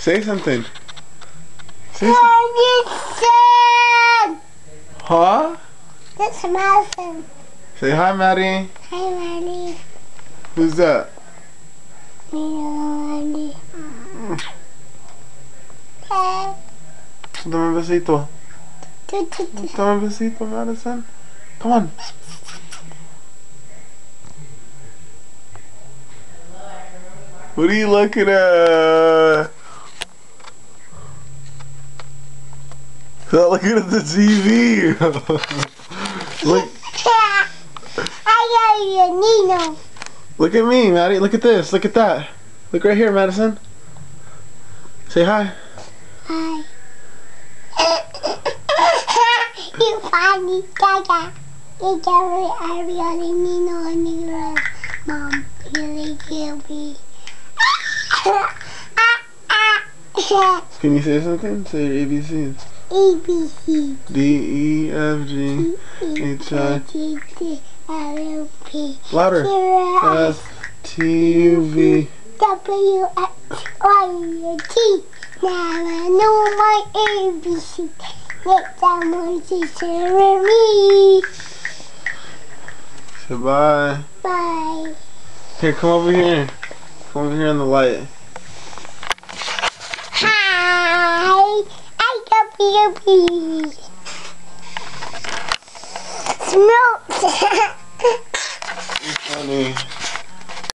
Say something. Say something. Madison! Huh? That's Madison. Say hi, Maddie. Hi, Maddie. Who's that? Maddie. Hey. Dame un besito. Dame un besito, Madison. Come on. What are you looking at? Stop looking at the TV. look, I got you, Nino. look at me, Maddie. Look at this. Look at that. Look right here, Madison. Say hi. Hi. you funny, Gaga. You got I really Nino and Nino. Mom, really guilty. Can you say something? Say your ABCs. A B C D E F G H I D L U P louder. S T U V. W X Y T. Now I know my ABC. Next time my teacher with me. Say bye. Bye. Here, come over here. Come over here on the light. Yuppie. Smoked. funny.